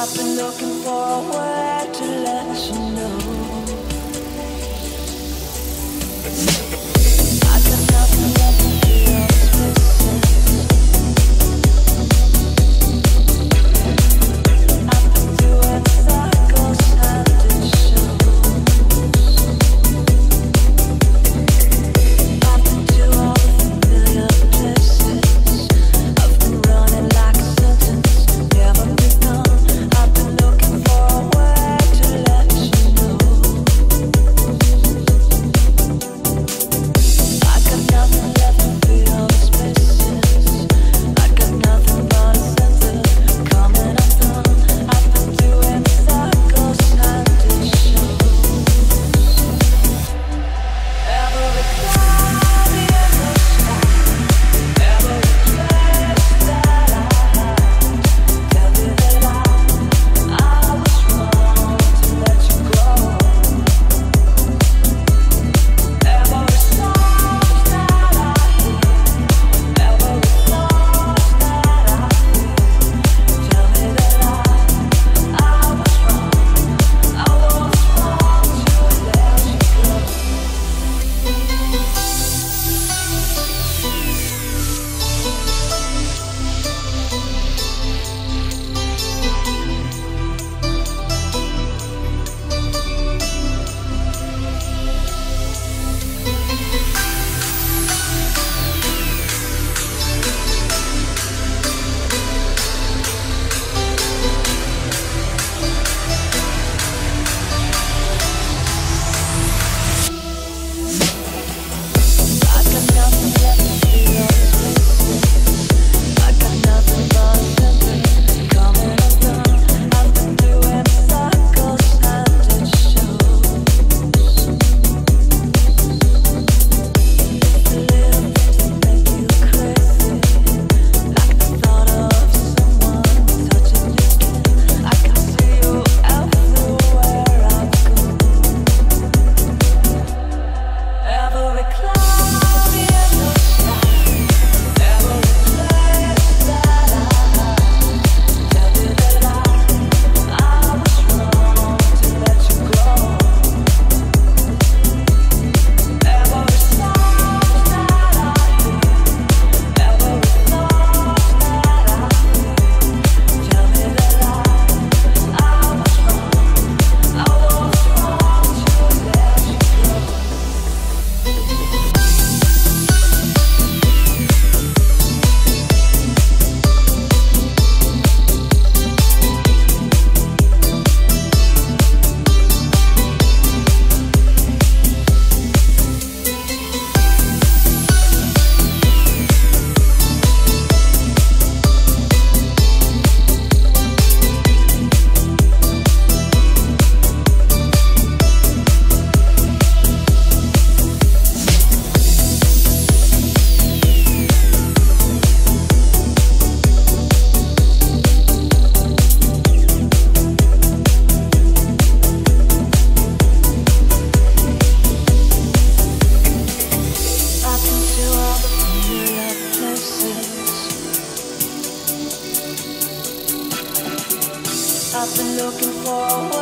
I've been looking forward to let you know. looking for.